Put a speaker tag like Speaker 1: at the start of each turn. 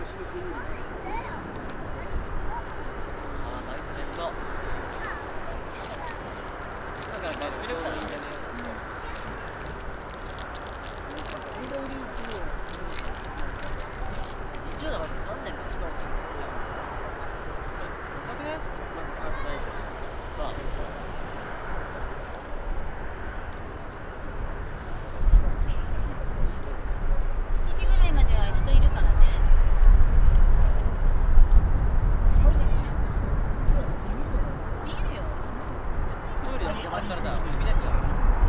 Speaker 1: Listen to the community.
Speaker 2: マジそれになっちゃう。